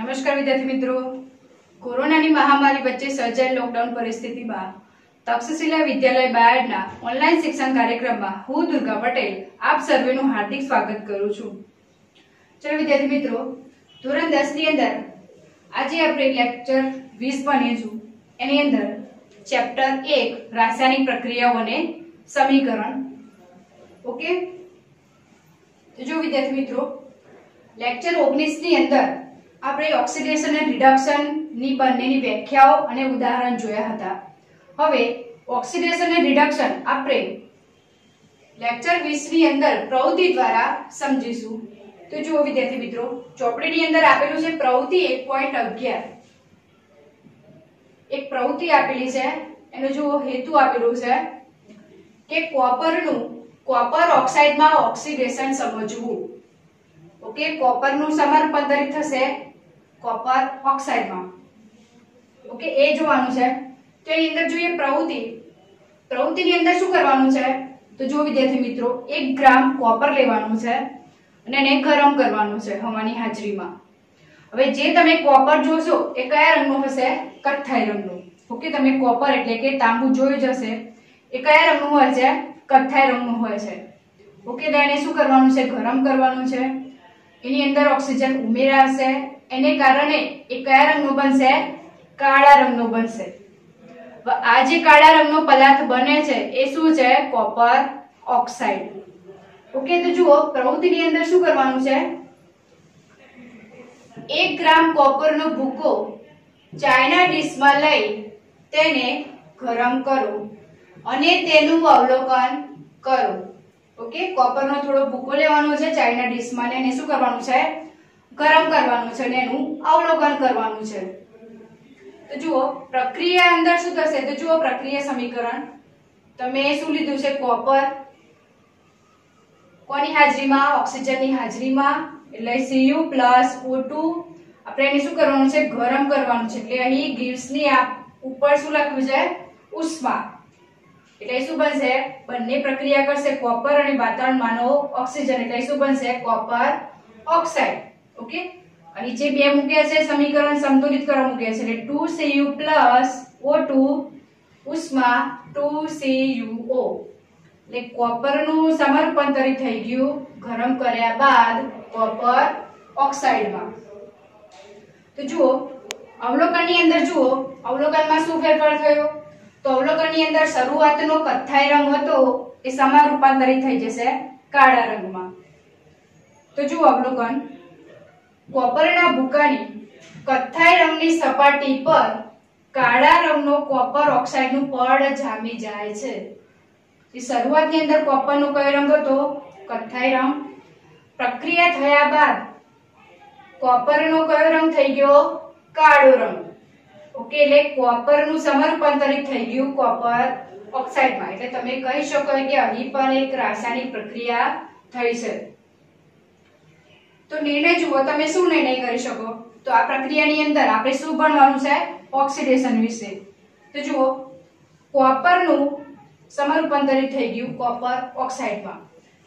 નમસ્કાર વિદ્યાર્થી મિત્રો. કોરોનાની મહામારી વચ્ચે સર્જાયેલ લોકડાઉન પરિસ્થિતિમાં તક્ષશિલા વિદ્યાલય બાયડના ઓનલાઈન શિક્ષણ કાર્યક્રમમાં હું દુર્ગા પટેલ આપ સર્વેનું હાર્દિક સ્વાગત કરું છું. ચલો વિદ્યાર્થી મિત્રો, ધોરણ દસની અંદર આજે આપણે લેક્ચર 20 ભણીશું એની અંદર ચેપ્ટર એક રાસાયણિક પ્રક્રિયાઓ અને સમીકરણ ઓકે જો વિદ્યાર્થી મિત્રો લેક્ચર ઓગણીસની અંદર આપણે ઓક્સિડેશન અને રિડક્શનની બંનેની વ્યાખ્યાઓ અને ઉદાહરણ જોયા હતા. હવે ઓક્સિડેશન અને રિડક્શન આપણે લેક્ચર 20 ની અંદર પ્રવૃત્તિ દ્વારા સમજીશું. તો જુઓ, વિદ્યાર્થી મિત્રો, ચોપડીની અંદર આપેલું છે પ્રવૃત્તિ 1.11 એક પ્રવૃત્તિ આપેલી છે, એનો જુઓ, હેતુ આપેલું છે કે કોપરનું કોપર ઓક્સાઇડમાં ઓક્સિડેશન સમજવું. ઓકે કોપરનું દરિત થશે કોપર ઓક્સાઇડમાં ઓકે એ જોવાનું છે. તો એની અંદર જોઈએ પ્રવૃત્તિ. પ્રવૃત્તિની અંદર શું કરવાનું છે? તો જો વિદ્યાર્થી મિત્રો, એક ગ્રામ કોપર લેવાનું છે અને એને ગરમ કરવાનું છે હવાની હાજરીમાં. હવે જે તમે કોપર જોશો, એ કયા રંગનું હશે? કથ્થાઈ રંગનું. ઓકે તમે કોપર એટલે કે તાંબુ જોઈ જશે એ કયા રંગનું હોય છે? કથ્થાઈ રંગનું હોય છે. ઓકે તો એને શું કરવાનું છે? ગરમ કરવાનું છે. એની અંદર ઓક્સિજન ઉમેરાશે. એને કારણે એ કયા રંગનો બનશે? કાળા રંગનો બનશે. આ જે કાળા રંગનો પદાર્થ બને છે, એ શું છે? Copper oxide. ઓકે, તો જુઓ, પ્રવૃત્તિની અંદર શું કરવાનું છે? એક ગ્રામ કોપરનો ભૂકો ચાઇના ડીશમાં લઈ તેને ગરમ કરો અને તેનું અવલોકન કરો. ઓકે, કોપરનો થોડો ભૂકો લેવાનો છે ચાઇના ડીશમાં ને એને શું કરવાનું છે? ગરમ કરવાનું છે અને એનું અવલોકન કરવાનું છે. તો જુઓ, પ્રક્રિયા અંદર શું થશે? તો જુઓ પ્રક્રિયા સમીકરણ. તમે શું લીધું છે? કોપર. કોની હાજરીમાં? ઓક્સિજનની હાજરીમાં. એટલે Cu O2 આપણે એને શું કરવાનું છે? ગરમ કરવાનું છે. એટલે અહીં ગિવ્સની ઉપર શું લખ્યું છે? ઉષ્મા. એટલે શું બનશે? બંને પ્રક્રિયા કરશે કોપર અને વાતાવરણમાંનો ઓક્સિજન. એટલે શું બનશે? Copper oxide. ઓકે? અહીં જે બે મૂક્યા છે, સમીકરણ સંતુલિત કરવા મૂક્યા છે. એટલે 2Cu O2 ઉષ્મા 2CuO એટલે કોપરનું સમરૂપાંતરિત થઈ ગયું ગરમ કર્યા બાદ કોપર ઓક્સાઇડમાં. તો જુઓ, અવલોકનની અંદર જુઓ, અવલોકનમાં શું ફેરફાર થયો? તો અવલોકનની અંદર શરૂઆતનો કથ્થાઈ રંગ હતો, એ સમારૂપાંતરિત થઈ જશે કાળા રંગમાં. તો જુઓ અવલોકન. કોપરના ભૂકાની કથ્થાઈ રંગની સપાટી પર કાળા રંગનો કોપર ઓક્સાઇડનું પડ જામી જાય છે. એ શરૂઆતની અંદર કોપરનો કયો રંગ હતો? કથ્થાઈ રંગ. પ્રક્રિયા થયા બાદ કોપરનો કયો રંગ થઈ ગયો? કાળો રંગ. ઓકે, એટલે કોપરનું સમરૂપાંતરિત થઈ ગયું કોપર ઓક્સાઇડમાં. એટલે તમે કહી શકો કે અહીં પણ એક રાસાયણિક પ્રક્રિયા થઈ છે. તો નિર્ણય જુઓ, તમે શું નિર્ણય કરી શકો? તો આ પ્રક્રિયાની અંદર આપણે શું ભણવાનું છે? ઓક્સિડેશન વિશે. તો જુઓ, કોપરનું સમરૂપાંતરિત થઈ ગયું કોપર ઓક્સાઇડમાં.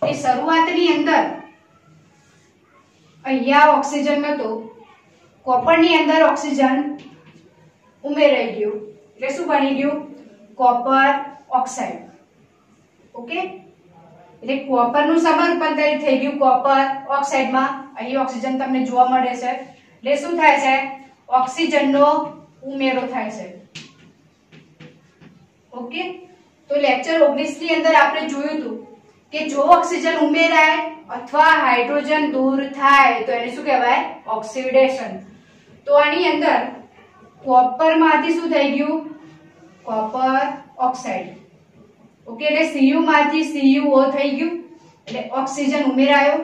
એ શરૂઆતની અંદર અહીંયા ઓક્સિજન નતો કોપરની અંદર ઓક્સિજન ઉમેરાઈ ગયું. એટલે શું બની ગયું? Copper oxide. ઓકે? એટલે કોપરનું સમરૂપાંતરિત થઈ ગયું. કોપર ઓક્સાઇડમાં અહીં ઓક્સિજન તમને જોવા મળે છે. એટલે શું થાય છે? ઓક્સિજનનો ઉમેરો થાય છે. ઓકે? તો લેક્ચર 19 ની અંદર આપણે જોયું હતું કે જો ઓક્સિજન ઉમેરાય અથવા હાઇડ્રોજન દૂર થાય, તો એને શું કહેવાય? ઓક્સિડેશન તો આની અંદર કોપરમાંથી શું થઈ ગયું? કોપર ઓક્સાઇડ ઓકે એટલે Cu માંથી CuO થઈ ગયું. એટલે ઓક્સિજન ઉમેરાયો.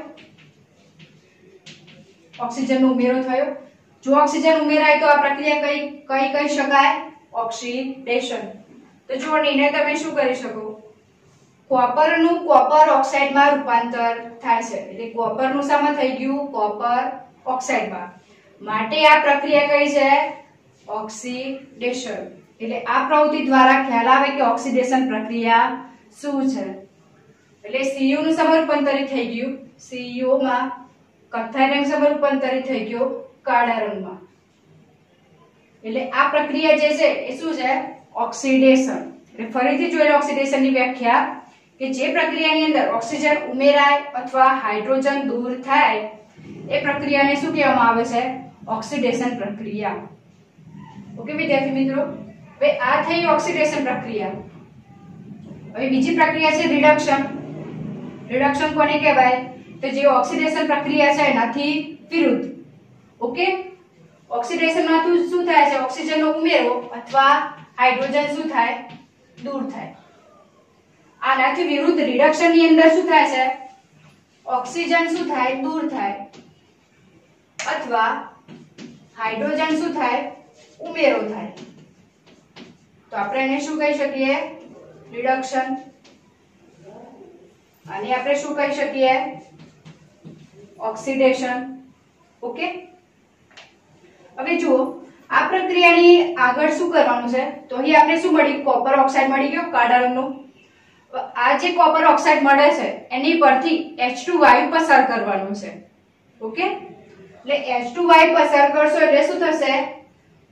ઓક્સિજન નો ઉમેરો થયો. જો ઓક્સિજન ઉમેરાય તો આ પ્રક્રિયા કઈ કઈ કહી શકાય? ઓક્સિડેશન. તો જો એને તમે શું કરી શકો? કોપરનું કોપર ઓક્સાઇડમાં રૂપાંતર થાય છે. એટલે કોપરનું શામાં થઈ ગયું કોપર ઓક્સાઇડમાં. માટે આ પ્રક્રિયા કઈ છે? ઓક્સિડેશન. એટલે આ પ્રવૃત્તિ દ્વારા ખ્યાલ આવે કે ઓક્સિડેશન પ્રક્રિયા શું છે? એટલે સીયુ નું સમરૂપાંતરિત થઈ ગયું. માં કથ્થાઈ રંગ સમરૂપાંતરિત થઈ ગયો કાળા રંગમાં. એટલે આ પ્રક્રિયા જે છે એ શું છે? ઓક્સિડેશન. એટલે ફરીથી જોઈ લો ઓક્સિડેશનની વ્યાખ્યા કે જે પ્રક્રિયાની અંદર ઓક્સિજન ઉમેરાય અથવા હાઇડ્રોજન દૂર થાય, એ પ્રક્રિયાને શું કહેવામાં આવે છે? ઓક્સિડેશન પ્રક્રિયા. ઓકે, વિદ્યાર્થી મિત્રો? હવે આ થઈ ઓક્સિડેશન પ્રક્રિયા. હવે બીજી પ્રક્રિયા છે રિડક્શન. રિડક્શન કોને કહેવાય? તો જે ઓક્સિડેશન પ્રક્રિયા છે એનાથી વિરુદ્ધ. ઓકે? ઓક્સિડેશનમાં શું થાય છે? ઓક્સિજનનો ઉમેરો અથવા હાઇડ્રોજન શું થાય? દૂર થાય. આનાથી વિરુદ્ધ રિડક્શનની અંદર શું થાય છે? ઓક્સિજન શું થાય? દૂર થાય. અથવા હાઇડ્રોજન શું થાય? ઉમેરો થાય. તો આપણે એને શું કહી શકીએ? રિડક્શન અને આપણે શું કહી શકીએ? ઓક્સિડેશન ઓકે હવે જુઓ, આ પ્રક્રિયાની આગળ શું કરવાનું છે? તો અહીં આપણે શું મળ્યું? કોપર ઓક્સાઇડ મળી ગયો, કાળા રંગનું. આ જે કોપર ઓક્સાઇડ મળે છે, એની પરથી H2 વાયુ પસાર કરવાનું છે. ઓકે એટલે H2 વાયુ પસાર કરશો એટલે શું થશે?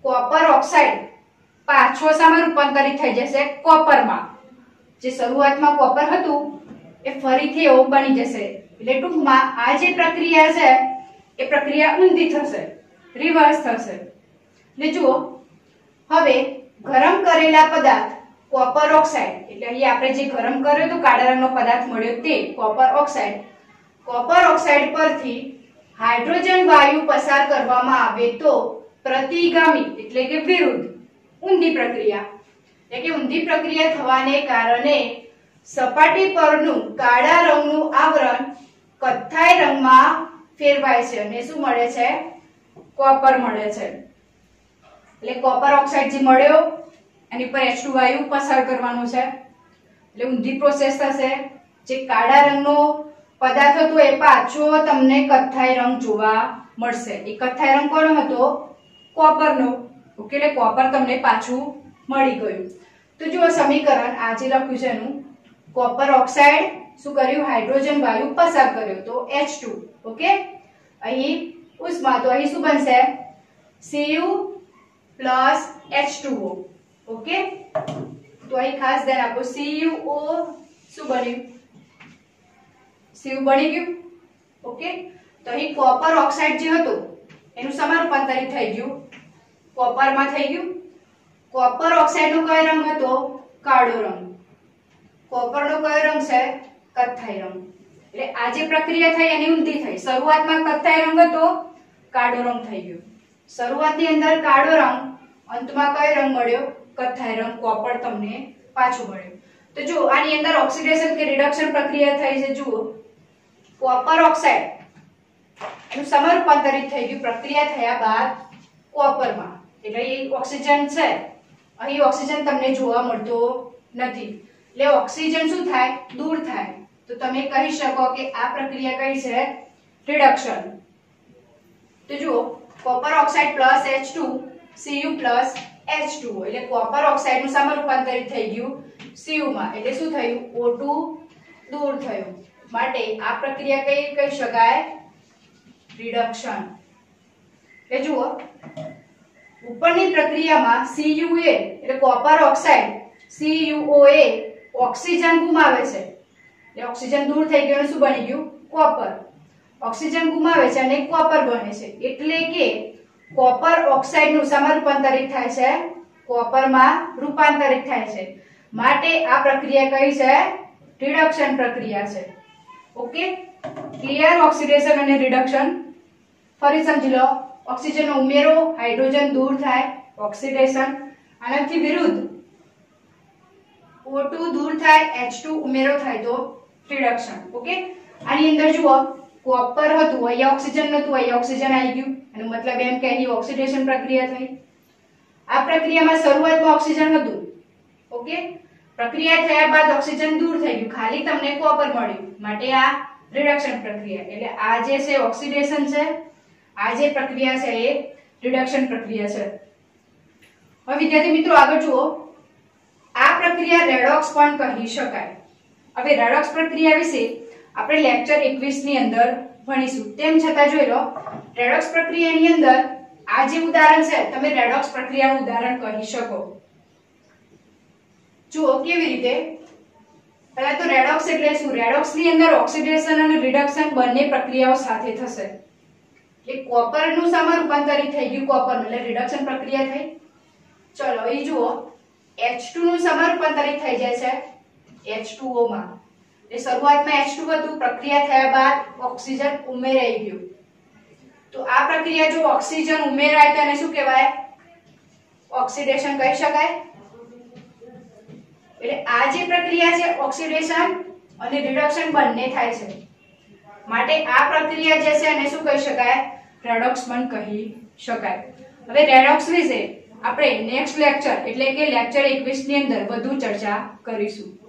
કોપર ઓક્સાઇડ પાછો સામે રૂપાંતરિત થઈ જશે કોપરમાં. જે શરૂઆતમાં કોપર હતું, એ ફરીથી એવું બની જશે. એટલે ટૂંકમાં આ જે પ્રક્રિયા છે, એ પ્રક્રિયા ઊંધી થશે રિવર્સ થશે. એટલે જુઓ, હવે ગરમ કરેલા પદાર્થ કોપર ઓક્સાઇડ, એટલે અહીં આપણે જે ગરમ કર્યો તો કાળા રંગનો પદાર્થ મળ્યો તે કોપર ઓક્સાઇડ. કોપર ઓક્સાઇડ પરથી હાઇડ્રોજન વાયુ પસાર કરવામાં આવે તો પ્રતિગામી, એટલે કે વિરુદ્ધ ઊંધી પ્રક્રિયા. એટલે કે ઊંધી પ્રક્રિયા થવાને કારણે સપાટી પરનું કાળા રંગનું આવરણ કથ્થાઈ રંગમાં ફેરવાય છે અને શું મળે છે? કોપર મળે છે. એટલે કોપર ઓક્સાઇડ જે મળ્યો, એની પર એચ વાયુ પસાર કરવાનો છે. એટલે ઊંધી પ્રોસેસ થશે. જે કાળા રંગનો પદાર્થ હતો એ પાછો તમને કથ્થાઈ રંગ જોવા મળશે. એ કથ્થાઈ રંગ કોનો હતો? કોપરનો. ઓકે એટલે કોપર તમને પાછું મળી ગયું. તો જુઓ સમીકરણ આ જે લખ્યું છે એનું. કોપર ઓક્સાઇડ શું કર્યું? હાઇડ્રોજન વાયુ પસાર કર્યો. તો H2 ઓકે? અહીં ઉષ્મા, તો અહીં શું બનશે? Cu H2O okay? તો અહીં ખાસ ધ્યાન આપો સીયુઓ શું બન્યું? સીયુ બની ગયું, ઓકે? તો અહીં કોપર ઓક્સાઇડ જે હતું, એનું સમાન રૂપાંતરિત થઈ ગયું. કોપરમાં થઈ ગયું? કોપર ઓક્સાઇડ નો કયો રંગ હતો? કાળો રંગ. કોપર નો કયો રંગ છે? કથ્થાઈ રંગ. એટલે આ જે પ્રક્રિયા થઈ એની ઊંધી થઈ. શરૂઆતમાં કથ્થાઈ રંગ હતો, કાળો રંગ થઈ ગયો. શરૂઆતની અંદર કાળો રંગ, અંતમાં કયો રંગ મળ્યો? કથ્થાઈ રંગ, કોપર તમને પાછું મળ્યું. તો જો આની અંદર ઓક્સિડેશન કે રિડક્શન પ્રક્રિયા થઈ છે. જુઓ. Copper oxide. એનું સમરૂપાંતરિત થઈ ગયું. પ્રક્રિયા થયા બાદ કોપરમાં. એટલે અહીં ઓક્સિજન છે. અહીં ઓક્સિજન તમને જોવા મળતો નથી. એટલે ઓક્સિજન શું થાય? દૂર થાય. તો તમે કહી શકો કે આ પ્રક્રિયા કઈ છે? રિડક્શન તો જુઓ copper oxide plus H two CU plus H two એટલે કોપર ઓક્સાઇડનું સામે રૂપાંતરિત થઈ ગયું સીયુમાં એટલે શું થયું? O2 દૂર થયું. માટે આ પ્રક્રિયા કઈ, કહી શકાય? રિડક્શન એટલે જુઓ ઉપરની પ્રક્રિયામાં સીયુએ એટલે કોપર ઓક્સાઇડ સીયુઓએ ઓક્સિજન ગુમાવે છે. એટલે ઓક્સિજન દૂર થઈ ગયો શું બની ગયું? કોપર. ઓક્સિજન ગુમાવે છે અને કોપર બને છે. એટલે કે કોપર ઓક્સાઇડનું શામાં રૂપાંતરિત થાય છે. કોપરમાં રૂપાંતરિત થાય છે. માટે આ પ્રક્રિયા કઈ છે? રિડક્શન પ્રક્રિયા છે. ઓકે? ક્લિયર ઓક્સિડેશન અને રિડક્શન? ફરી સમજી લો. ઓક્સિજનનો ઉમેરો, હાઇડ્રોજન દૂર થાય, ઓક્સિડેશન, આનાથી વિરુદ્ધ O2 દૂર થાય H2 ઉમેરો થાય તો રિડક્શન ઓકે આની અંદર જુઓ કોપર હતું, અહીંયા ઓક્સિજન નતું અહીંયા ઓક્સિજન આવી ગયું. એનો મતલબ એમ કે અહીં ઓક્સિડેશન પ્રક્રિયા થઈ. આ પ્રક્રિયામાં શરૂઆતમાં ઓક્સિજન હતું. ઓકે પ્રક્રિયા થયા બાદ ઓક્સિજન દૂર થઈ ગયું. ખાલી તમને કોપર મળ્યું. માટે આ રિડક્શન પ્રક્રિયા. એટલે આ જે છે ઓક્સિડેશન છે આ જે પ્રક્રિયા છે એ રિડક્શન પ્રક્રિયા છે. હવે વિદ્યાર્થી મિત્રો આગળ જુઓ. આ પ્રક્રિયા રેડોક્સ પણ કહી શકાય. હવે રેડોક્સ પ્રક્રિયા વિશે આપણે લેક્ચર 21 ની અંદર ભણીશું. તેમ છતાં જોઈ લો, રેડોક્સ પ્રક્રિયાની અંદર આ જે ઉદાહરણ છે, તમે રેડોક્સ પ્રક્રિયાનું ઉદાહરણ કહી શકો. જુઓ કેવી રીતે? પહેલા તો રેડોક્સ એટલે શું? રેડોક્સની અંદર ઓક્સિડેશન અને રિડક્શન બંને પ્રક્રિયાઓ સાથે થશે. એટલે કોપરનું શામાં રૂપાંતરિત થઈ ગયું કોપર એટલે રિડક્શન પ્રક્રિયા થઈ. ચલો એ જુઓ. H2 નું શામાં રૂપાંતરિત થઈ જાય છે H2O માં એટલે શરૂઆતમાં H2 હતું, પ્રક્રિયા થયા બાદ ઓક્સિજન ઉમેરાઈ ગયું. તો આ પ્રક્રિયા જો ઓક્સિજન ઉમેરાય તો એને શું કહેવાય? ઓક્સિડેશન કહી શકાય. એટલે આ જે પ્રક્રિયા છે, ઓક્સિડેશન અને રિડક્શન બંને થાય છે. માટે આ પ્રક્રિયા જે છે એને શું કહી શકાય? રેડોક્સ પણ કહી શકાય. હવે રેડોક્સ વિશે આપણે નેક્સ્ટ લેક્ચર એટલે કે લેક્ચર 21 ની અંદર વધુ ચર્ચા કરીશું.